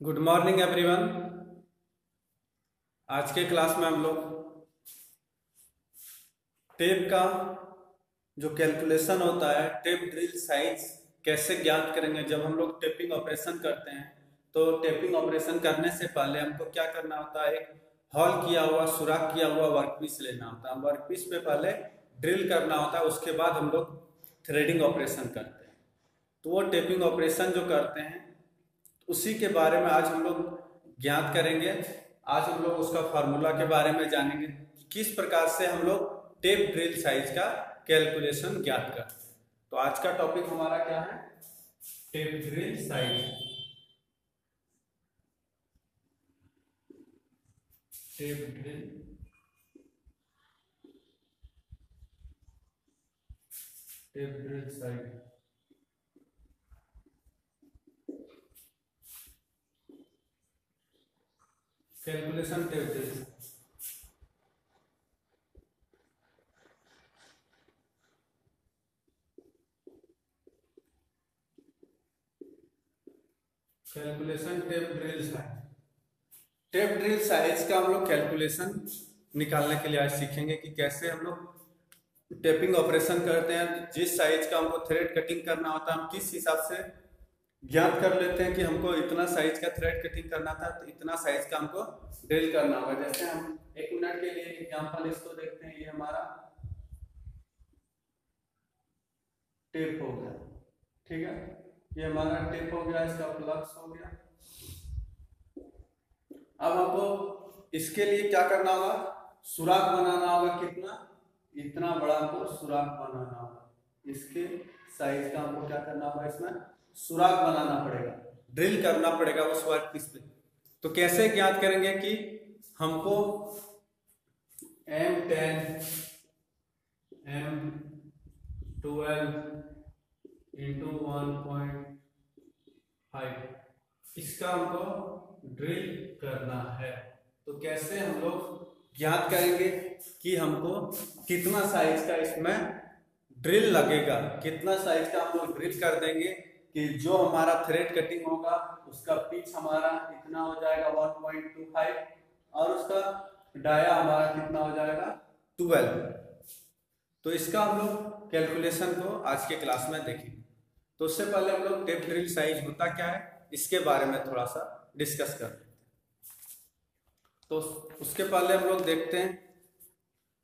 Good morning everyone आज के class में हम लोग टेप का जो कैलकुलेशन होता है टेप ड्रिल साइज़ कैसे ज्ञात करेंगे? जब हम लोग टेपिंग ऑपरेशन करते हैं तो टेपिंग ऑपरेशन करने से पहले हमको क्या करना होता है? एक हॉल किया हुआ, सुराख किया हुआ वर्कपीस लेना होता है। वर्कपीस पे पहले ड्रिल करना होता है, उसके बाद हम लोग थ्रेडिंग ऑपरेशन करते हैं। तो वो टेपिंग ऑपरेशन जो करते हैं उसी के बारे में आज हम लोग ज्ञात करेंगे। आज हम लोग उसका फार्मूला के बारे में जानेंगे कि किस प्रकार से हम लोग टेप ड्रिल साइज़ का कैलकुलेशन ज्ञात करते हैं। तो आज का टॉपिक हमारा क्या है? Tap drill size tap drill tap drill size calculation drill calculation tap drill size tap drill size का हम लोग कैलकुलेशन निकालने के लिए आज सीखेंगे कि कैसे हम लोग टेपिंग ऑपरेशन करते हैं। जिस साइज़ का हमको थ्रेड कटिंग करना होता है, हम किस हिसाब से ज्ञात कर लेते हैं कि हमको इतना साइज़ का थ्रेड कटिंग करना था तो इतना साइज़ का हमको ड्रिल करना होगा। जैसे हम एक मिनट के लिए एग्जांपल इसको देखते हैं, ये हमारा टेप हो गया। ठीक है? ये हमारा टेप हो गया, इसका प्लग्स हो गया। अब हमको इसके लिए क्या करना होगा? सुराख बनाना होगा कितना? इतना बड़ा हमको सुराख बनाना होगा। इसके साइज़ का हमको क्या करना होगा इसमें? सुराख बनाना पड़ेगा ड्रिल करना पड़ेगा उस वर्क पीस पे। तो कैसे ज्ञात करेंगे कि हमको M ten M twelve into one point five इसका हमको ड्रिल करना है। तो कैसे हम लोग ज्ञात करेंगे कि हमको कितना साइज़ का इसमें ड्रिल लगेगा, कितना साइज़ का हम लोग ड्रिल कर देंगे कि जो हमारा थ्रेड कटिंग होगा, उसका पिच हमारा इतना हो जाएगा 1.25 और उसका डाया हमारा कितना हो जाएगा? 12 तो इसका हम लोग कैलकुलेशन को आज के क्लास में देखेंगे। तो उससे पहले हम लोग टेप ड्रिल साइज़ होता क्या है, इसके बारे में थोड़ा सा डिस्कस कर लेते हैं। तो उसके पहले हम लोग देखते हैं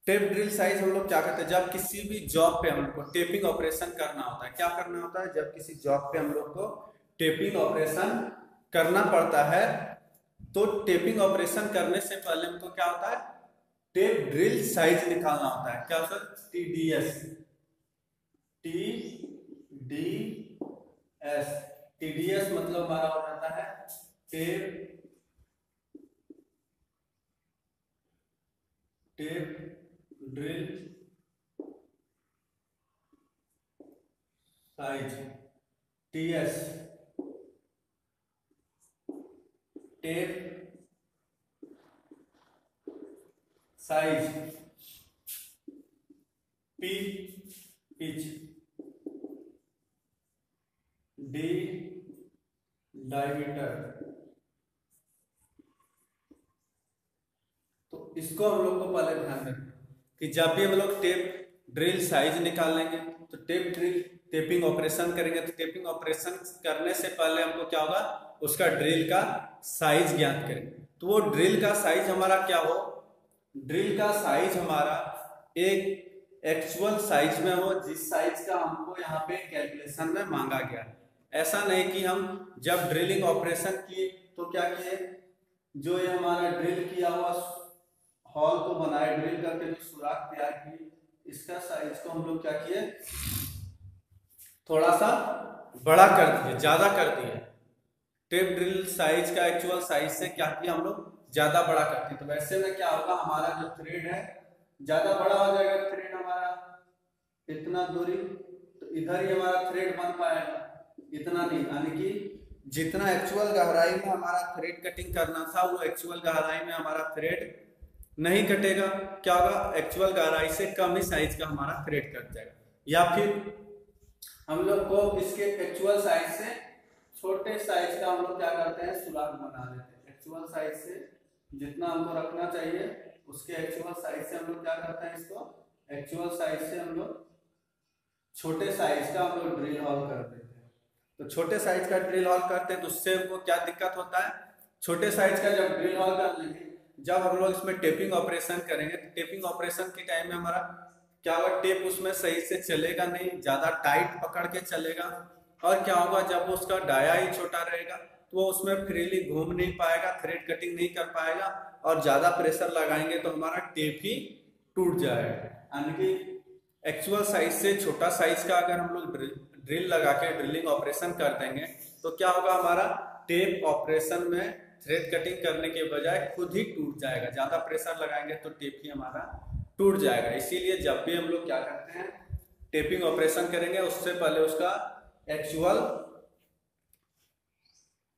टेप ड्रिल साइज़ हम लोग क्या करते हैं? जब किसी भी जॉब पे हम लोग को टेपिंग ऑपरेशन करना होता है, क्या करना होता है? जब किसी जॉब पे हम लोग को टेपिंग ऑपरेशन करना पड़ता है तो टेपिंग ऑपरेशन करने से पहले हमको क्या होता है? टेप ड्रिल साइज़ निकालना होता है। क्या sir T D S T D S T D S मतलब हमारा हो जाता है tap tap drill size T S tap size P pitch D diameter तो इसको हम लोग को पहले ध्यान रखना कि जब भी हम लोग टेप ड्रिल साइज़ निकालेंगे तो टेप ड्रिल टेपिंग ऑपरेशन करेंगे। तो टेपिंग ऑपरेशन करने से पहले हमको क्या होगा? उसका ड्रिल का साइज़ ज्ञात करेंगे। तो वो ड्रिल का साइज़ हमारा क्या हो? ड्रिल का साइज़ हमारा एक एक्चुअल साइज़ में हो, जिस साइज़ का हमको यहाँ पे कैलकुलेशन में मांगा गया है। ऐसा नहीं कि हम जब ड्रिलिंग ऑपरेशन किए तो क्या किए? जो ये हमारा ड्रिल किया हुआ हॉल को बनाए, ड्रिल करके जो सुराख तैयार किए इसका साइज़ को हम लोग क्या किए? थोड़ा सा बड़ा कर दिए, ज़्यादा कर दिए। टेप ड्रिल साइज़ का एक्चुअल साइज़ से क्या किया हम लोग? ज़्यादा बड़ा करते हैं तो वैसे में क्या होगा, हमारा जो थ्रेड है, ज़्यादा बड़ा हो जाएगा थ्रेड हमारा। इतना दूरी तो इधर ही हमारा थ्रेड बन पाएगा। इतना नहीं, यानी कि जितना एक्चुअल गहराई में हमारा थ्रेड कटिंग करना था, वो एक्चुअल गहराई में हमारा थ्रेड नहीं कटेगा क्या होगा? एक्चुअल गहराई से कम ही साइज़ का हमारा थ्रेड कट जाएगा या फिर हम लोग को इसके एक्चुअल साइज़ से छोटे साइज़ का हम लोग क्या करते हैं? सुराग बना लेते हैं। एक्चुअल साइज़ से जितना हमको रखना चाहिए, उसके एक्चुअल साइज़ से हम लोग क्या करते हैं इसको? एक्चुअल साइज़ से हम लोग छोटे साइज़ का हम लोग ड्रिल हॉल कर देते हैं। तो छोटे साइज़ का ड्रिल हॉल करते हैं तो उससे हमको क्या दिक्कत होता है? छोटे साइज़ का जब ड्रिल हॉल कर लेंगे जब हम लोग इसमें टेपिंग ऑपरेशन करेंगे तो टेपिंग ऑपरेशन के टाइम में हमारा क्या होगा टेप उसमें सही से चलेगा नहीं, ज़्यादा टाइट पकड़ के चलेगा। और क्या होगा, जब उसका डाया ही छोटा रहेगा तो वो उसमें फ्रीली घूम नहीं पाएगा थ्रेड कटिंग नहीं कर पाएगा, और ज़्यादा प्रेशर लगाएँगे तो हमारा टेप ही टूट जाएगा। यानी कि एक्चुअल साइज़ से छोटा साइज़ का अगर हम लोग ड्रिल लगा के ड्रिलिंग ऑपरेशन कर देंगे तो क्या होगा हमारा टेप ऑपरेशन में थ्रेड कटिंग करने के बजाय खुद ही टूट जाएगा। ज़्यादा प्रेशर लगाएँगे तो टेप ही हमारा टूट जाएगा। इसीलिए जब भी हम लोग क्या करते हैं टेपिंग ऑपरेशन करेंगे, उससे पहले उसका एक्चुअल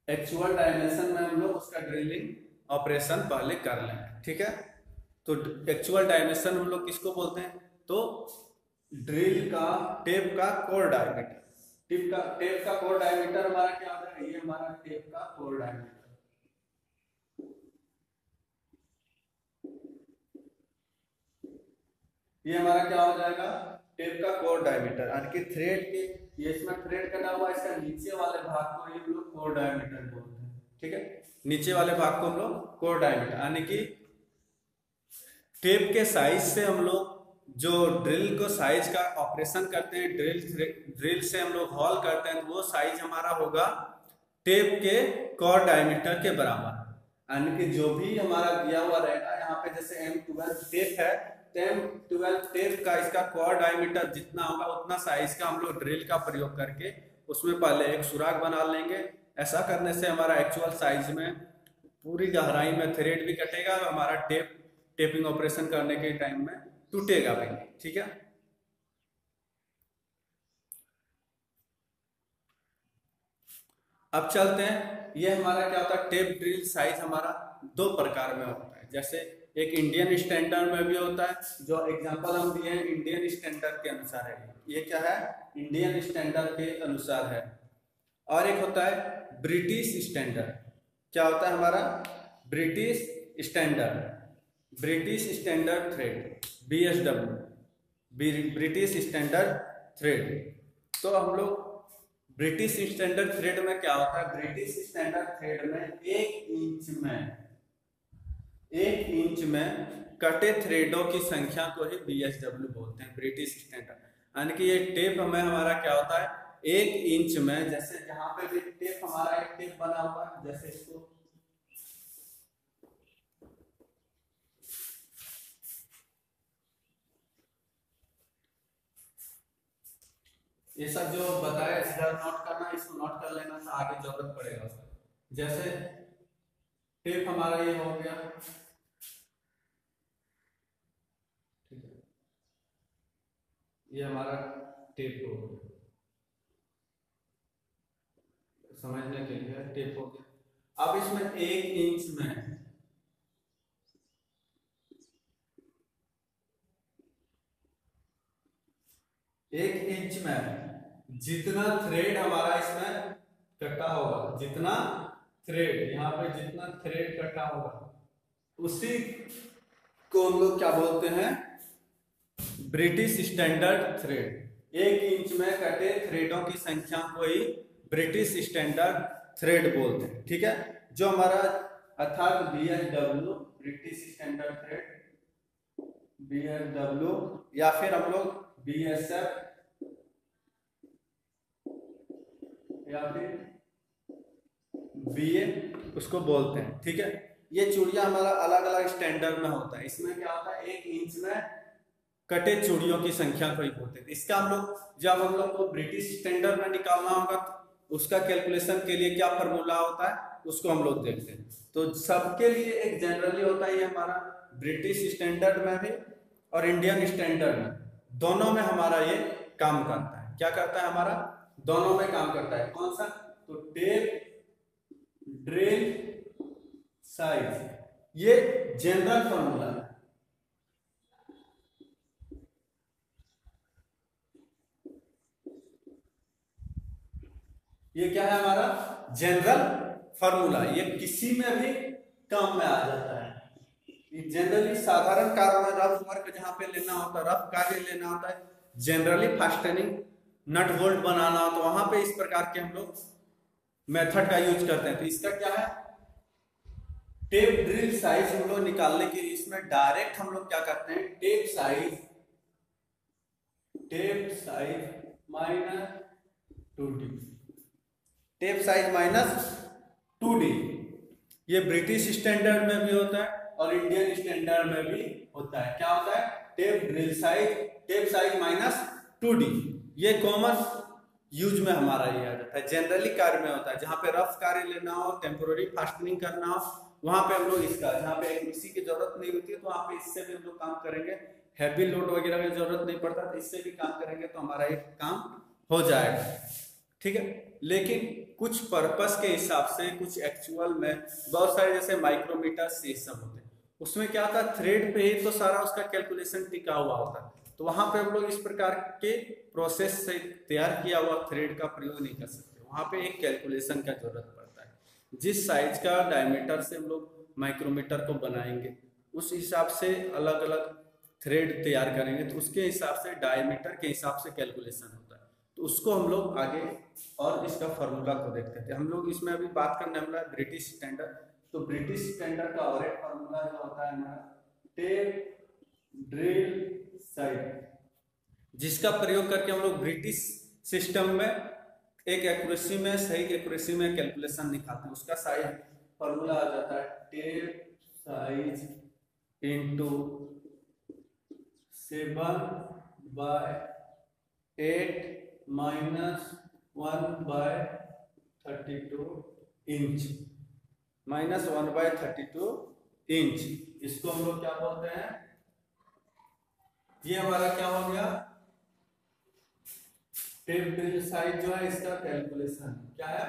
एक्चुअल डायमेंशन में हम लोग उसका ड्रिलिंग ऑपरेशन पहले कर लेंगे। ठीक है? तो एक्चुअल डायमेंशन हम लोग किसको बोलते हैं? तो ड्रिल का टेप का कोर डायमीटर टिप का टेप का कोर डायमीटर हमारा क्या होता है? ये हमारा टेप का कोर डायमीटर ये हमारा क्या हो जाएगा? टेप का कोर डायमीटर, यानी कि थ्रेड के, ये इसमें थ्रेड कटा हुआ इसका नीचे वाले भाग को हम लोग कोर डायमीटर बोलते हैं, ठीक है? नीचे वाले भाग को हम लोग कोर डायमीटर, यानी कि टेप के साइज़ से हम लोग जो ड्रिल को साइज़ का ऑपरेशन करते हैं ड्रिल ड्रिल से हम लोग हॉल करते हैं तो वो साइज़ हमारा होगा टेप के कॉर डायमीटर के बराबर। यानी कि जो भी हमारा दिया हुआ रहेगा, यहाँ पे जैसे एम ट्वेल्व टेप है टेन, ट्वेल्व टेप का इसका डायमीटर जितना होगा, उतना साइज़ का हम लोग ड्रिल का प्रयोग करके उसमें पहले एक सुराग बना लेंगे। ऐसा करने से हमारा एक्चुअल साइज़ में पूरी गहराई में थ्रेड भी कटेगा और हमारा टेप टेपिंग ऑपरेशन करने के टाइम में टूटेगा भी ठीक है? अब चलते हैं। ये हमारा क्या होता है? टेप ड्रिल साइज़ हमारा दो प्रकार में होता है। जैसे एक इंडियन स्टैंडर्ड में भी होता है, जो एग्जांपल हम दिए हैं इंडियन स्टैंडर्ड के अनुसार है। ये क्या है? इंडियन स्टैंडर्ड के अनुसार है। और एक होता है ब्रिटिश स्टैंडर्ड क्या होता है हमारा? British standard British standard thread B S W British standard thread तो हम लोग ब्रिटिश स्टैंडर्ड थ्रेड में क्या होता है? ब्रिटिश स्टैंडर्ड थ्रेड में एक इंच में एक इंच में कटे थ्रेडों की संख्या को ही बी एस डब्ल्यू बोलते हैं ब्रिटिश स्टैंडर्ड यानी कि ये टेप हमें हमारा क्या होता है? एक इंच में, जैसे यहाँ पे भी टेप हमारा एक टेप बना हुआ है, जैसे इसको ये सब जो बताया, इधर नोट करना, इसको नोट कर लेना तो आगे ज़रूरत पड़ेगा जैसे टेप हमारा ये हो गया। ठीक है। ये हमारा टेप हो गया। समझने के लिए टेप हो गया। अब इसमें एक इंच में एक इंच में जितना थ्रेड हमारा इसमें कटा होगा, जितना थ्रेड यहाँ पे जितना थ्रेड कटा होगा, उसी को हम लोग क्या बोलते हैं? ब्रिटिश स्टैंडर्ड थ्रेड एक इंच में कटे थ्रेडों की संख्या को ही ब्रिटिश स्टैंडर्ड थ्रेड बोलते हैं, ठीक है? जो हमारा अर्थात B S W British standard thread B S W या फिर हम लोग बी एस एफ़ या फिर बी ए, उसको बोलते हैं, ठीक है? ये चूड़िया हमारा अलग अलग स्टैंडर्ड में होता है। इसमें क्या होता है? एक इंच में कटे चूड़ियों की संख्या को ही बोलते हैं। इसका हम लोग, जब हम लोग को ब्रिटिश स्टैंडर्ड में निकालना होगा, उसका कैलकुलेशन के लिए क्या फॉर्मूला होता है, उसको हम लोग देखते हैं। तो सबके लिए एक जनरली होता है ये हमारा ब्रिटिश स्टैंडर्ड में भी और इंडियन स्टैंडर्ड में। दोनों में हमारा ये काम करता है। क्या करता है हमारा? दोनों में काम करता है। कौन सा? तो टेप ड्रिल साइज़। ये जनरल फॉर्मूला है। ये क्या है हमारा? जनरल फॉर्मूला ये किसी में भी काम में आ जाता है। जनरली साधारण कार्य में रफ वर्क जहाँ पे लेना होता है रफ कार्य लेना होता है। जनरली फास्टनिंग नट बोल्ट बनाना हो। तो वहाँ पे इस प्रकार के हम लोग मेथड का यूज़ करते हैं। तो इसका क्या है? टेप ड्रिल साइज़ हम लोग निकालने के लिए इसमें डायरेक्ट हम लोग क्या करते हैं? Tap size tap size minus two D. Tap size minus two D. ये ब्रिटिश स्टैंडर्ड में भी होता है और इंडियन स्टैंडर्ड में भी होता है। क्या होता है? Tap drill size, tap size minus two D. ये कॉमन यूज़ में हमारा ये आ जाता है। जनरली कार्य में होता है। जहाँ पे रफ कार्य लेना हो टेम्पोररी फास्टनिंग करना हो, वहाँ पे हम लोग इसका, जहाँ पे इसी की ज़रूरत नहीं होती है तो वहाँ पे इससे भी हम लोग काम करेंगे। हैवी लोड वगैरह की ज़रूरत नहीं पड़ता तो इससे भी काम करेंगे तो हमारा एक काम हो जाएगा। ठीक है? लेकिन कुछ पर्पस के हिसाब से, कुछ एक्चुअल में, बहुत सारे जैसे माइक्रोमीटर ये सब होते हैं। उसमें क्या होता है थ्रेड पे ही तो सारा उसका कैलकुलेशन टिका हुआ होता। है तो वहाँ पे हम लोग इस प्रकार के प्रोसेस से तैयार किया हुआ थ्रेड का प्रयोग नहीं कर सकते। वहाँ पे एक कैलकुलेशन का ज़रूरत पड़ता है। जिस साइज़ का डायमीटर से हम लोग माइक्रोमीटर को बनाएँगे, उस हिसाब से अलग अलग थ्रेड तैयार करेंगे तो उसके हिसाब से डायमीटर के हिसाब से कैलकुलेशन होता है। तो उसको हम लोग आगे और इसका फार्मूला को देखते थे। हम लोग इसमें अभी बात करने वाला ब्रिटिश स्टैंडर्ड तो ब्रिटिश स्टैंडर्ड का एक फार्मूला जो होता है हमारा टेप ड्रिल साइड जिसका प्रयोग करके हम लोग ब्रिटिश सिस्टम में एक एक्यूरेसी में, सही एक्यूरेसी में कैलकुलेशन निकालते हैं। उसका साइज़ फार्मूला आ जाता है tap size into seven by eight minus one by thirty two inch minus one by thirty two inch इसको हम लोग क्या बोलते हैं? ये हमारा क्या हो गया? टेप ड्रिल साइज़ जो है, इसका कैलकुलेशन क्या है?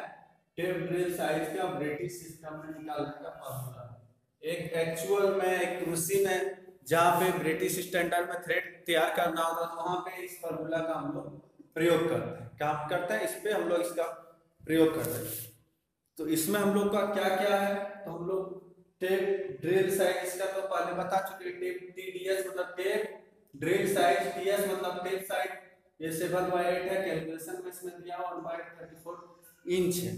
टेप ड्रिल साइज़ का ब्रिटिश सिस्टम में निकालने का फॉर्मूला एक एक्चुअल में, एक कृषि में, जहाँ पे ब्रिटिश स्टैंडर्ड में थ्रेड तैयार करना होता है तो वहाँ पे इस फॉर्मूला का हम लोग प्रयोग करते हैं। क्या करते हैं? इस पे हम लोग इसका प्रयोग करते हैं। तो इसमें हम लोग का क्या क्या है? तो हम लोग टेप ड्रिल साइज़ इसका तो पहले बता चुके टेप टीडीएस मतलब टेप ड्रिल साइज़ टीएस मतलब टेप साइज़ ये सेवन बाई एट है कैलकुलेशन में इसमें दिया one by thirty four inch है।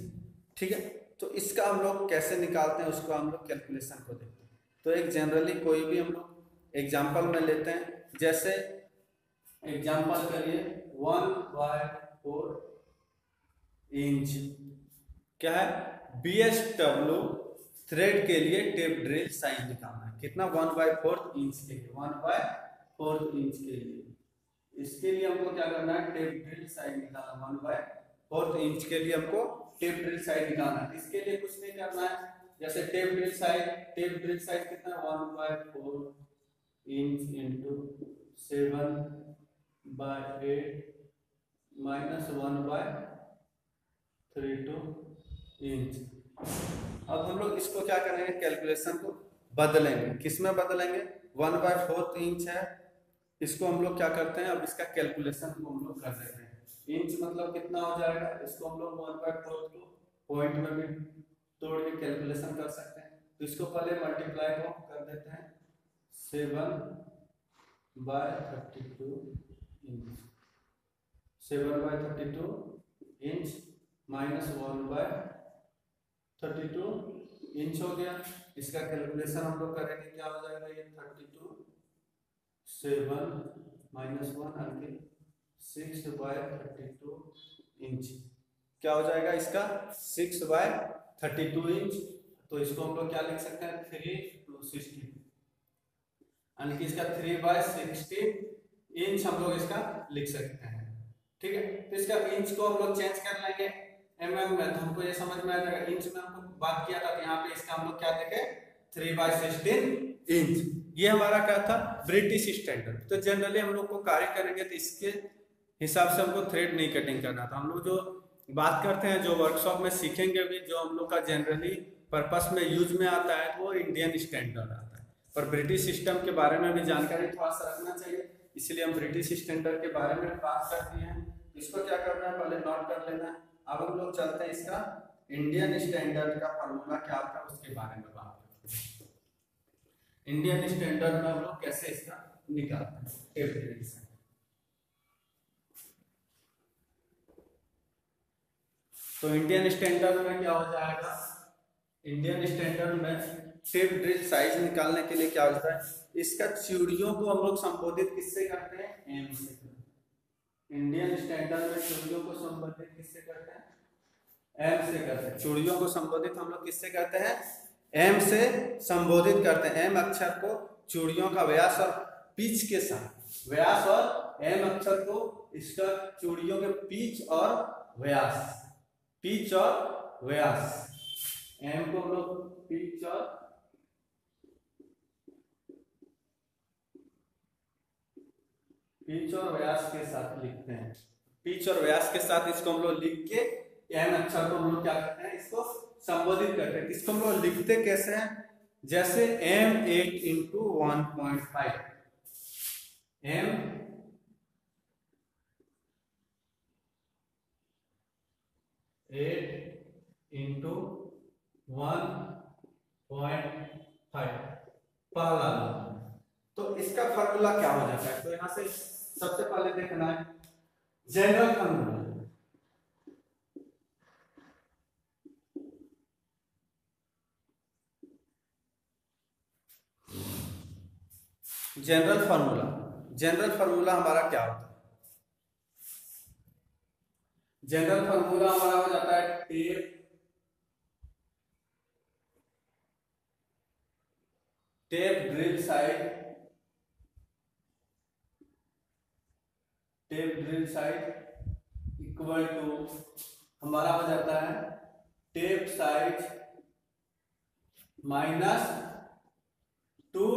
ठीक है? तो इसका हम लोग कैसे निकालते हैं, उसको हम लोग कैलकुलेशन को देखते हैं। तो एक जनरली कोई भी हम लोग एग्ज़ाम्पल में लेते हैं, जैसे एग्ज़ाम्पल करिए वन बाय फोर इंच क्या है? बी एस डब्ल्यू थ्रेड के लिए टेप ड्रिल साइज़ निकालना है। कितना? वन बाय फोर्थ इंच के लिए। वन बाय फोर्थ इंच के लिए। इसके लिए हमको क्या करना है, टेप ड्रिल साइज़ निकालना, वन बाय फोर्थ इंच के लिए हमको टेप ड्रिल साइज़ निकालना है। इसके लिए कुछ नहीं करना है, जैसे tap drill size tap drill size कितना, one by four inch into seven by eight minus one by three two inch अब हम लोग इसको क्या करेंगे कैलकुलेशन को बदलेंगे। किसमें बदलेंगे? वन बाय फोर्थ इंच है इसको हम लोग क्या करते हैं? अब इसका कैलकुलेशन हम लोग कर देते हैं। इंच मतलब कितना हो जाएगा? इसको हम लोग वन बाय फोर्थ को पॉइंट में भी तोड़ के कैलकुलेशन कर सकते हैं। तो इसको पहले मल्टीप्लाई को कर देते हैं। Seven by thirty two inch seven by thirty two inch minus one by thirty two inch हो गया। इसका कैलकुलेशन हम लोग करेंगे, क्या हो जाएगा ये? Thirty two seven minus one uncle six by thirty two inch क्या हो जाएगा इसका? Six by thirty two inch तो इसको हम लोग क्या लिख सकते हैं? थ्री टू सिक्सटी यानी कि इसका थ्री बाय सिक्सटीन इंच हम लोग इसका लिख सकते हैं। ठीक है? तो इसका इंच को हम लोग चेंज कर लेंगे। एम एम में तो हमको ये समझ में आ जाएगा। इंच में हमको बात किया था तो यहाँ पे इसका हम लोग क्या देखे? थ्री बाय सिक्सटीन इंच ये हमारा क्या था? ब्रिटिश स्टैंडर्ड तो जनरली हम लोग को कार्य करेंगे तो इसके हिसाब से हमको थ्रेड नहीं कटिंग करना था। हम लोग जो बात करते हैं, जो वर्कशॉप में सीखेंगे भी, जो हम लोग का जनरली पर्पस में यूज़ में आता है, वो इंडियन स्टैंडर्ड आता है। पर ब्रिटिश सिस्टम के बारे में भी जानकारी थोड़ा सा रखना चाहिए। इसलिए हम ब्रिटिश स्टैंडर्ड के बारे में बात करते हैं। इसको क्या करना है? पहले नोट कर लेना है। अब हम लोग चलते हैं इसका इंडियन स्टैंडर्ड का फॉर्मूला क्या था, उसके बारे में। हैं इंडियन स्टैंडर्ड में हम लोग कैसे इसका निकालते हैं? तो इंडियन स्टैंडर्ड में क्या हो जाएगा? इंडियन स्टैंडर्ड में टेप ड्रिल साइज़ निकालने के लिए क्या होता है? इसका चूड़ियों को हम लोग संबोधित किससे करते हैं? एम से इंडियन स्टैंडर्ड में चूड़ियों को संबोधित किससे करते हैं? एम से करते हैं। चूड़ियों को संबोधित हम लोग किससे करते हैं? एम से संबोधित करते हैं एम अक्षर को चूड़ियों का व्यास और पिच के साथ। व्यास और एम अक्षर को इसका चूड़ियों के पिच और व्यास। पिच और व्यास। एम को हम लोग पिच और पिच और व्यास के साथ लिखते हैं। पिच और व्यास के साथ इसको हम लोग लिख के एम अक्षर को हम लोग क्या करते हैं? इसको संबोधित करते हैं। इसको हम लोग लिखते कैसे हैं? जैसे M eight into one point five M eight into one point five पहला तो इसका फॉर्मूला क्या हो जाता है? तो यहाँ से सबसे पहले देखना है। General formula general formula general formula हमारा क्या होता है? जनरल फार्मूला हमारा हो जाता है tap tap drill side tap drill size equal to हमारा हो जाता है tap size minus two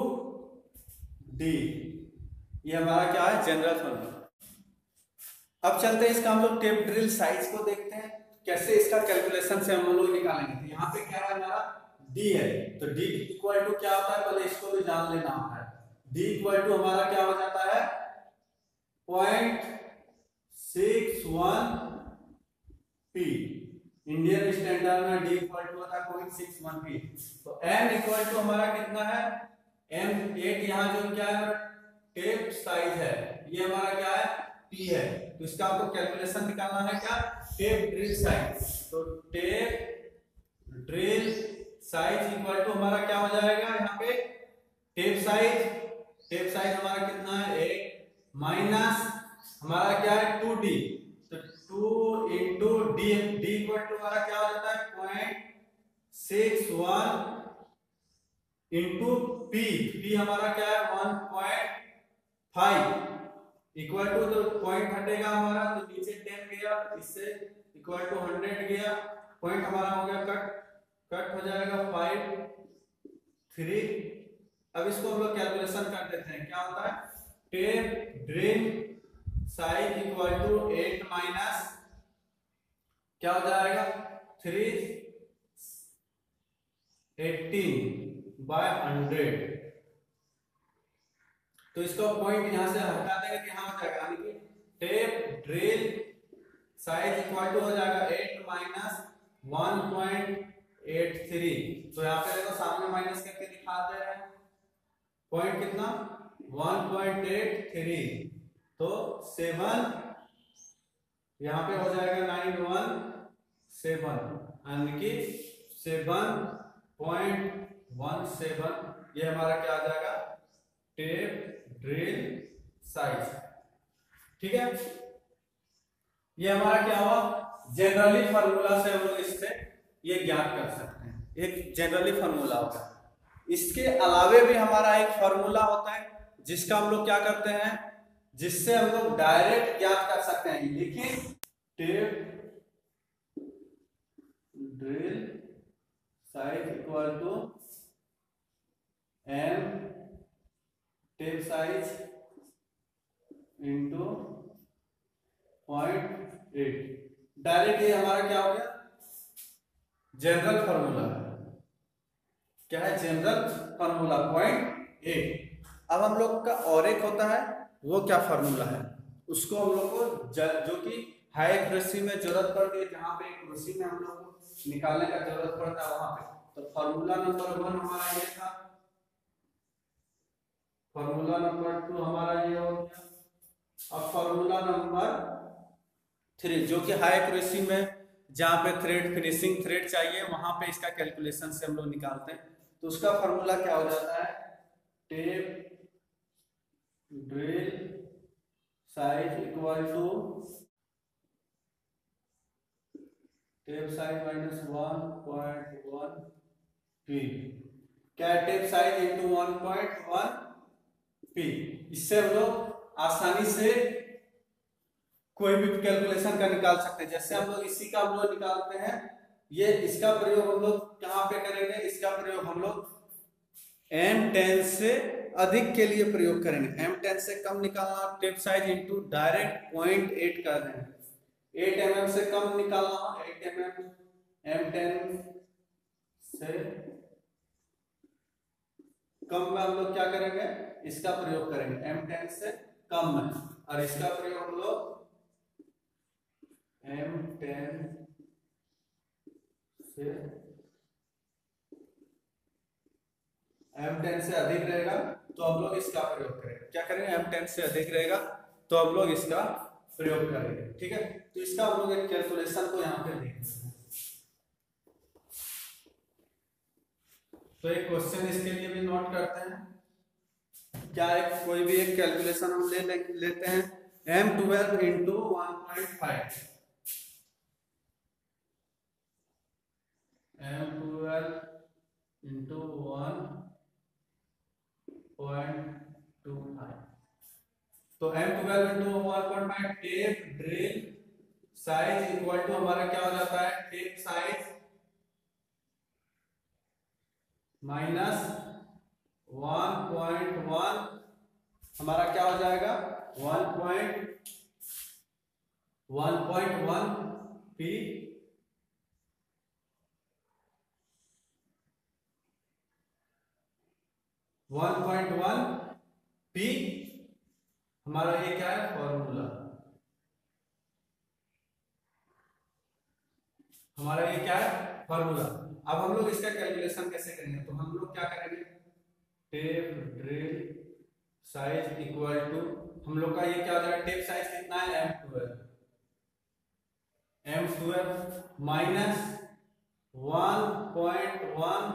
D. ये हमारा क्या है? जनरल फॉर्मूला अब चलते हैं इसका हम लोग टेप ड्रिल साइज़ को देखते हैं। कैसे इसका कैलकुलेशन से हम लोग निकालेंगे? तो यहाँ पे क्या है हमारा? डी है। तो डी इक्वल टू क्या होता है? पहले इसको भी जान लेना होता है। डी इक्वल टू हमारा क्या हो जाता है? Point six one P Indian standard में डी इक्वल टू होता है पॉइंट सिक्स वन पी तो एम इक्वल टू हमारा कितना है? एम एट यहाँ जो क्या है? टेप साइज़ है। ये हमारा क्या है? पी है। तो इसका आपको कैलकुलेशन निकालना है क्या? टेप ड्रिल साइज़ तो tap drill size equal to हमारा क्या हो जाएगा यहाँ पे? टेप साइज़ टेप साइज़ हमारा कितना है? एक। माइनस हमारा क्या है? टू डी तो two into D D equal to हमारा क्या हो जाता है? Point six one into P P हमारा क्या है? One point five equal to तो पॉइंट हटेगा हमारा तो नीचे टेन गया, इससे इक्वल टू हंड्रेड गया पॉइंट हमारा हो गया कट कट हो जाएगा फाइव थ्री अब इसको हम लोग कैलकुलेशन कर देते हैं, क्या होता है? Tap drill size equal to eight minus क्या हो जाएगा? थ्री एटीन बाय हंड्रेड तो इसको पॉइंट यहाँ से हटा देंगे तो यहाँ हो जाएगा, यानी कि tap drill size equal to हो जाएगा eight minus one point eight three तो यहाँ पे देखो सामने माइनस करके दिखा दे रहे हैं। पॉइंट कितना? 1.83 तो सेवन यहाँ पे हो जाएगा नाइन वन सेवन यानी कि सेवन पॉइंट वन सेवन ये हमारा क्या आ जाएगा? टेप ड्रिल साइज़ ठीक है? ये हमारा क्या हुआ? जनरली फार्मूला से हम लोग इससे ये ज्ञात कर सकते हैं। एक जनरली फार्मूला होता है। इसके अलावे भी हमारा एक फार्मूला होता है, जिसका हम लोग क्या करते हैं? जिससे हम लोग डायरेक्ट ज्ञात कर सकते हैं। लेकिन tap drill size equal to M tap size into point eight direct ये हमारा क्या हो गया? जनरल फॉर्मूला क्या है? जनरल फॉर्मूला पॉइंट एट अब हम लोग का और एक होता है, वो क्या फार्मूला है? उसको हम लोग को जो कि हाई एक्यूरेसी में ज़रूरत पड़ती है, जहाँ पे एक्यूरेसी में हम लोग निकालने का ज़रूरत पड़ता है, वहाँ पे। तो फॉर्मूला नंबर वन हमारा ये था। फॉर्मूला नंबर टू हमारा ये हो गया। अब फॉर्मूला नंबर थ्री जो कि हाई एक्यूरेसी में जहाँ पे थ्रेड फिनिशिंग थ्रेड चाहिए, वहाँ पे इसका कैलकुलेशन से हम लोग निकालते हैं। तो उसका फॉर्मूला क्या हो जाता है? Tap drill size equal to tap size minus one point one P क्या tap size into one point one P इससे हम लोग आसानी से कोई भी कैलकुलेशन का निकाल सकते हैं। जैसे हम लोग इसी का हम लोग निकालते हैं, ये इसका प्रयोग हम लोग कहाँ पे करेंगे? इसका प्रयोग हम लोग एम टेन से अधिक के लिए प्रयोग करेंगे। एम टेन से कम निकालना, tap size into direct point eight कर देंगे एट एम एम से कम निकालना एट एम एम टेन से कम में हम लोग क्या करेंगे? इसका प्रयोग करेंगे। एम टेन से कम में और इसका प्रयोग हम लोग एम टेन से एम टेन से अधिक रहेगा तो हम लोग इसका प्रयोग करेंगे। क्या करेंगे? एम टेन से अधिक रहेगा तो हम लोग इसका प्रयोग करेंगे। ठीक है? तो इसका हम लोग एक कैलकुलेशन को यहाँ पे देख तो एक क्वेश्चन इसके लिए भी नोट करते हैं। क्या एक कोई भी एक कैलकुलेशन हम ले, ले लेते हैं। M twelve into one point five M twelve into one point two five तो M twelve into one point five tap drill size equal to हमारा क्या हो जाता है? Tap size minus one point one हमारा क्या हो जाएगा? One point one point one P one point one P हमारा ये क्या है? फॉर्मूला। हमारा ये क्या है? फॉर्मूला। अब हम लोग इसका कैलकुलेशन कैसे करेंगे? तो हम लोग क्या करेंगे? Tap drill size equal to हम लोग का ये क्या हो जाएगा? टेप साइज़ कितना है? M twelve M twelve minus one point one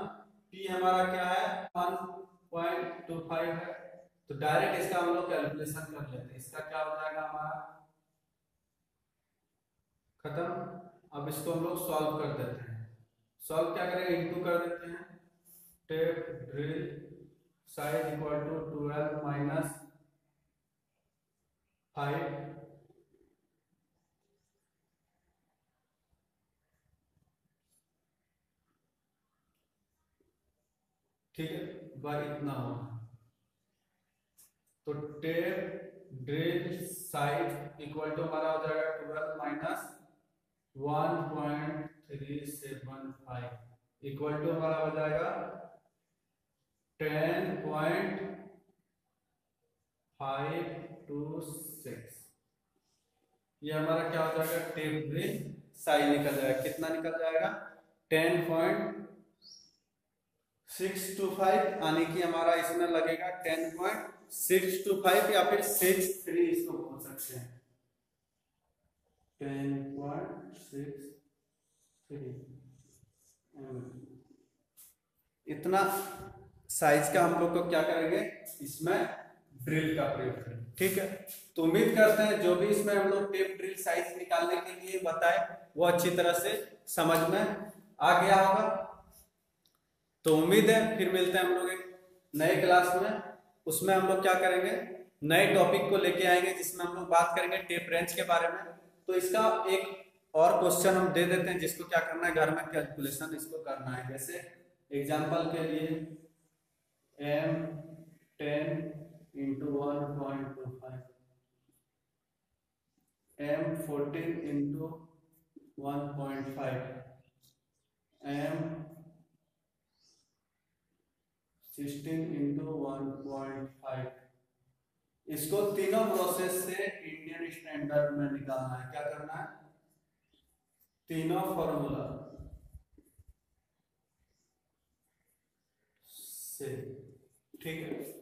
P हमारा क्या है? वन पॉइंट टू फाइव है। तो डायरेक्ट इसका हम लोग कैलकुलेशन कर लेते हैं। इसका क्या हो जाएगा हमारा? खत्म। अब इसको हम लोग सॉल्व कर देते हैं। सॉल्व क्या करेंगे? इंटू कर देते हैं। Tap drill size equal to twelve minus five ठीक है? बाय इतना होगा तो tap drill size equal to हमारा हो जाएगा twelve minus one point three seven five equal to हमारा हो जाएगा ten point five two six ये हमारा क्या हो जाएगा? ड्रिल साइज़ निकल जाएगा। कितना निकल जाएगा? Ten point six two five यानी कि हमारा इसमें लगेगा ten point six two five या फिर सिक्स थ्री इसको बोल सकते हैं। टेन पॉइंट सिक्स इतना साइज़ का हम लोग को क्या करेंगे? इसमें ड्रिल का प्रयोग करेंगे। ठीक है। तो उम्मीद करते हैं जो भी इसमें हम लोग टेप ड्रिल साइज़ निकालने के लिए बताए वो अच्छी तरह से समझ में आ गया होगा। तो उम्मीद है फिर मिलते हैं हम लोग एक नए क्लास में। उसमें हम लोग क्या करेंगे? नए टॉपिक को लेके आएँगे जिसमें हम लोग बात करेंगे टेप रेंज के बारे में। तो इसका एक और क्वेश्चन हम दे देते हैं, जिसको क्या करना है, घर में कैलकुलेशन इसको करना है। जैसे एग्जांपल के लिए M ten into one point two five M fourteen into one point five M sixteen into one point five इसको तीनों प्रोसेस से इंडियन स्टैंडर्ड में निकालना है। क्या करना है? तीनों फॉर्मूला से ठीक है?